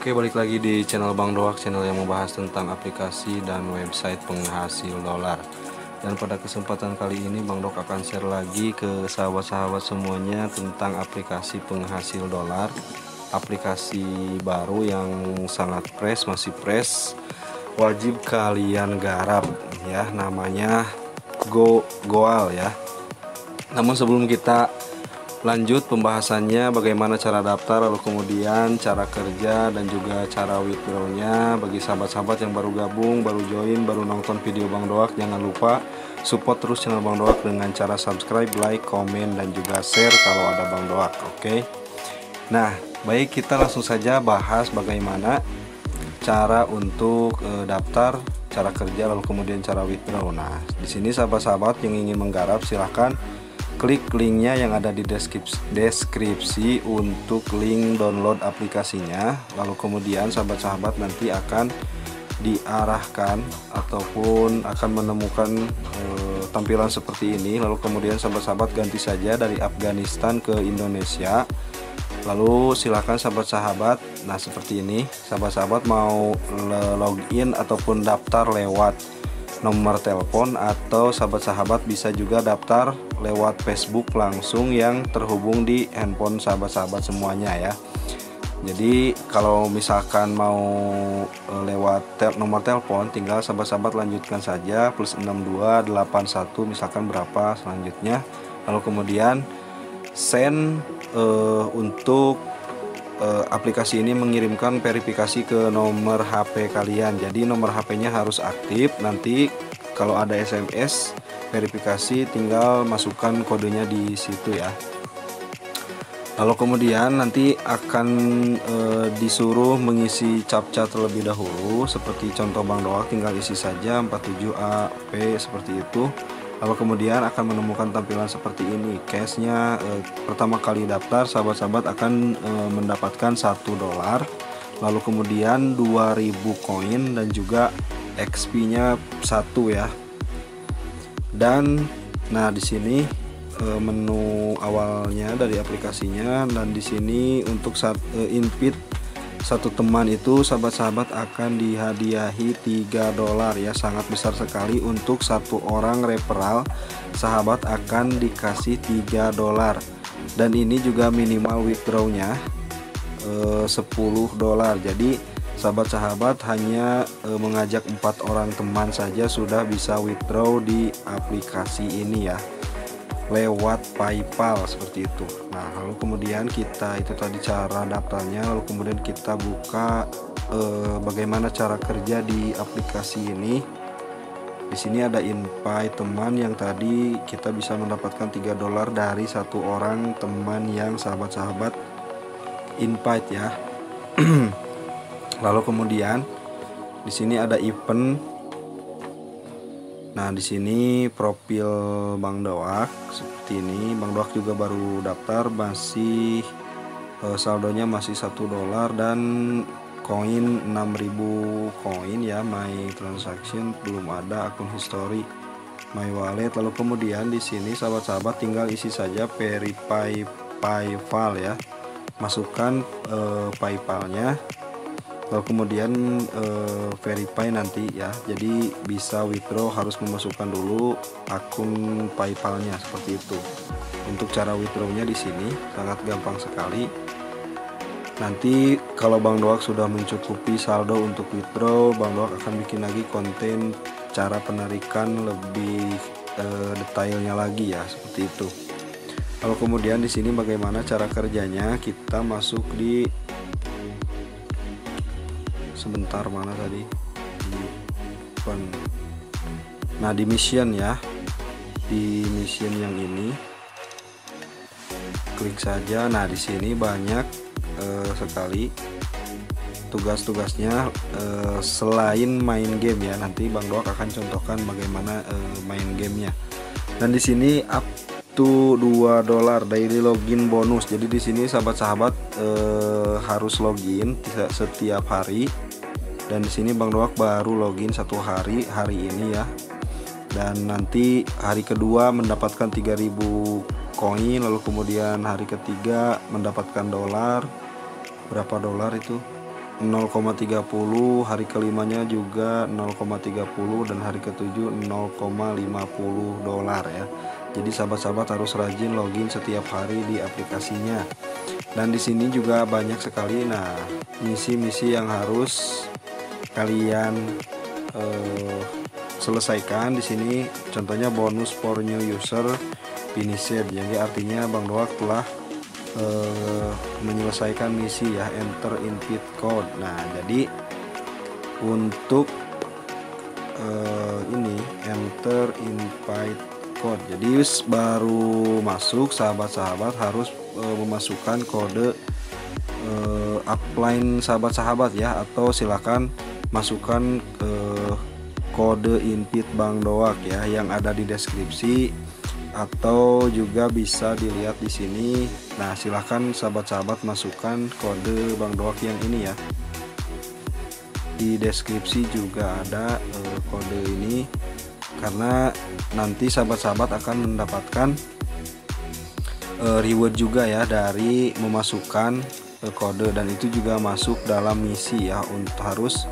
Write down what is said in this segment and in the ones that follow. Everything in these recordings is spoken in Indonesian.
Oke balik lagi di channel Bang Doak channel yang membahas tentang aplikasi dan website penghasil dolar. Dan pada kesempatan kali ini Bang Doak akan share lagi ke sahabat-sahabat semuanya tentang aplikasi penghasil dolar. Aplikasi baru yang sangat fresh masih fresh wajib kalian garap ya. Namanya Go Goal ya. Namun sebelum kita lanjut pembahasannya bagaimana cara daftar lalu kemudian cara kerja dan juga cara withdrawnya bagi sahabat-sahabat yang baru gabung baru join baru nonton video Bang Doak jangan lupa support terus channel Bang Doak dengan cara subscribe like komen dan juga share kalau ada Bang Doak oke okay? nah baik kita langsung saja bahas bagaimana cara untuk e, daftar cara kerja lalu kemudian cara withdraw nah di sini sahabat-sahabat yang ingin menggarap silahkan klik linknya yang ada di deskripsi, deskripsi untuk link download aplikasinya. Lalu kemudian sahabat-sahabat nanti akan diarahkan ataupun akan menemukan e, tampilan seperti ini. Lalu kemudian sahabat-sahabat ganti saja dari Afghanistan ke Indonesia. Lalu silahkan sahabat-sahabat nah seperti ini sahabat-sahabat mau login ataupun daftar lewat nomor telepon atau sahabat-sahabat bisa juga daftar lewat Facebook langsung yang terhubung di handphone sahabat-sahabat semuanya ya. Jadi kalau misalkan mau e, lewat tel nomor telepon tinggal sahabat-sahabat lanjutkan saja plus 6281 misalkan berapa selanjutnya. Lalu kemudian send uh, untuk uh, aplikasi ini mengirimkan verifikasi ke nomor HP kalian. Jadi nomor HP-nya harus aktif. Nanti kalau ada SMS verifikasi tinggal masukkan kodenya di situ ya. Lalu kemudian nanti akan e, disuruh mengisi captcha terlebih dahulu seperti contoh Bang Doak tinggal isi saja 47AP seperti itu lalu kemudian akan menemukan tampilan seperti ini. Cashnya eh, pertama kali daftar sahabat-sahabat akan eh, mendapatkan satu dolar. Lalu kemudian 2000 koin dan juga XP nya satu ya. Dan nah di sini eh, menu awalnya dari aplikasinya. Dan di sini untuk saat eh, invite satu teman itu sahabat-sahabat akan dihadiahi 3 dolar ya. Sangat besar sekali. Untuk satu orang referral sahabat akan dikasih 3 dolar. Dan ini juga minimal withdrawnya eh, 10 dolar. Jadi sahabat-sahabat hanya eh, mengajak empat orang teman saja sudah bisa withdraw di aplikasi ini ya lewat PayPal seperti itu. Nah, lalu kemudian kita itu tadi cara daftarnya, lalu kemudian kita buka eh, bagaimana cara kerja di aplikasi ini. Di sini ada invite teman yang tadi kita bisa mendapatkan 3 dolar dari satu orang teman yang sahabat-sahabat invite ya. lalu kemudian di sini ada event Nah, di sini profil Bang Doak seperti ini. Bang Doak juga baru daftar, masih eh, saldonya masih satu dolar dan koin 6000 koin ya. My transaction belum ada akun history my wallet. Lalu kemudian di sini sahabat-sahabat tinggal isi saja verify PayPal ya. Masukkan eh, PayPalnya lalu kemudian e, verify nanti ya. Jadi bisa withdraw harus memasukkan dulu akun paypalnya seperti itu. Untuk cara withdrawnya di sini sangat gampang sekali. Nanti kalau Bang Doak sudah mencukupi saldo untuk withdraw Bang Doak akan bikin lagi konten cara penarikan lebih e, detailnya lagi ya seperti itu. Lalu kemudian di sini bagaimana cara kerjanya? Kita masuk di sebentar mana tadi? Di fun nah di mission ya. Di mission yang ini. Klik saja. Nah di sini banyak uh, sekali tugas-tugasnya uh, selain main game ya. Nanti Bang Doak akan contohkan bagaimana uh, main gamenya. Dan di sini up to 2 dolar daily login bonus. Jadi di sini sahabat-sahabat uh, harus login setiap hari dan di sini Bang Doak baru login satu hari hari ini ya. Dan nanti hari kedua mendapatkan 3000 koin lalu kemudian hari ketiga mendapatkan dolar. Berapa dolar itu? 0,30 hari kelimanya juga 0,30 dan hari ketujuh 0,50 dolar ya. Jadi sahabat-sahabat harus rajin login setiap hari di aplikasinya. Dan di sini juga banyak sekali nah misi-misi yang harus kalian uh, selesaikan di sini. Contohnya bonus for new user finished jadi artinya Bang Doak telah uh, menyelesaikan misi ya enter invite code. Nah jadi untuk uh, ini enter invite code. Jadi baru masuk sahabat-sahabat harus uh, memasukkan kode uh, upline sahabat-sahabat ya atau silakan masukkan uh, kode invite Bang Doak ya yang ada di deskripsi atau juga bisa dilihat di sini. Nah, silahkan sahabat-sahabat masukkan kode Bang Doak yang ini ya. Di deskripsi juga ada uh, kode ini karena nanti sahabat-sahabat akan mendapatkan uh, reward juga ya dari memasukkan uh, kode dan itu juga masuk dalam misi ya untuk harus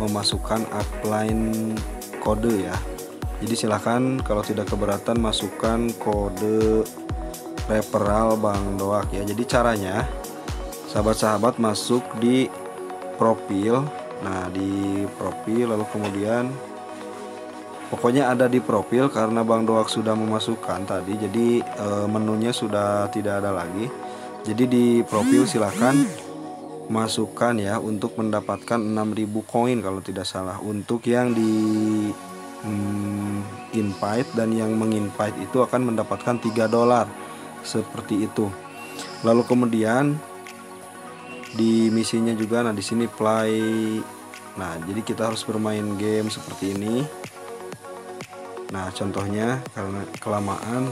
memasukkan upline kode ya. Jadi silahkan kalau tidak keberatan masukkan kode referral Bang Doak ya. Jadi caranya sahabat-sahabat masuk di profil. Nah di profil lalu kemudian pokoknya ada di profil karena Bang Doak sudah memasukkan tadi. Jadi e, menunya sudah tidak ada lagi. Jadi di profil silahkan masukkan ya untuk mendapatkan 6000 koin kalau tidak salah. Untuk yang di hmm, invite dan yang menginvite itu akan mendapatkan 3 dolar. Seperti itu. Lalu kemudian di misinya juga nah di sini play. Nah jadi kita harus bermain game seperti ini. Nah contohnya karena kelamaan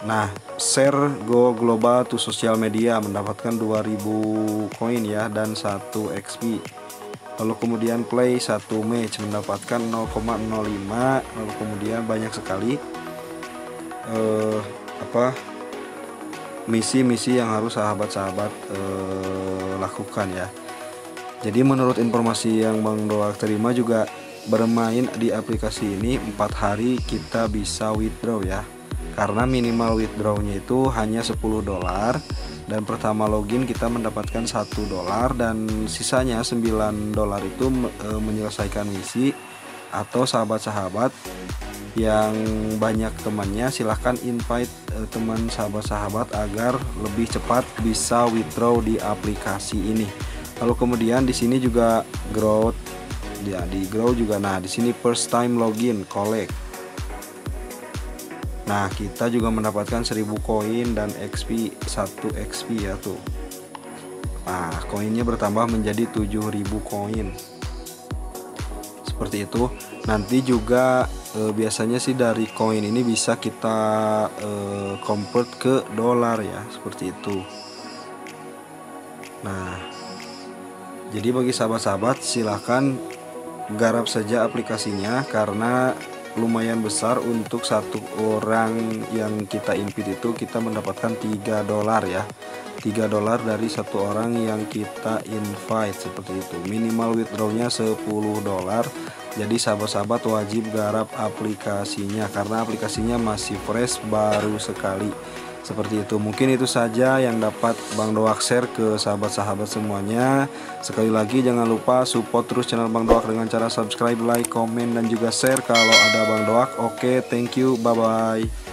nah share go global to sosial media mendapatkan 2000 koin ya dan 1 XP lalu kemudian play satu match mendapatkan 0,05 lalu kemudian banyak sekali uh, apa misi-misi yang harus sahabat-sahabat uh, lakukan ya. Jadi menurut informasi yang Bang Doak terima juga bermain di aplikasi ini empat hari kita bisa withdraw ya karena minimal withdrawnya itu hanya 10 dolar dan pertama login kita mendapatkan satu dolar dan sisanya 9 dolar itu e, menyelesaikan misi atau sahabat-sahabat yang banyak temannya silahkan invite e, teman sahabat-sahabat agar lebih cepat bisa withdraw di aplikasi ini. Lalu kemudian di sini juga growth ya di grow juga. Nah di sini first time login collect Nah kita juga mendapatkan 1000 koin dan XP 1 XP ya tuh. Nah koinnya bertambah menjadi 7000 koin. Seperti itu. Nanti juga e, biasanya sih dari koin ini bisa kita e, convert ke dolar ya Seperti itu. Nah jadi bagi sahabat-sahabat silahkan garap saja aplikasinya karena lumayan besar untuk satu orang yang kita invite itu kita mendapatkan 3 dolar ya. 3 dolar dari satu orang yang kita invite seperti itu. Minimal withdrawnya 10 dolar. Jadi sahabat-sahabat wajib garap aplikasinya karena aplikasinya masih fresh baru sekali seperti itu. Mungkin itu saja yang dapat Bang Doak share ke sahabat-sahabat semuanya. Sekali lagi jangan lupa support terus channel Bang Doak dengan cara subscribe like komen dan juga share kalau ada Bang Doak. Oke thank you. Bye bye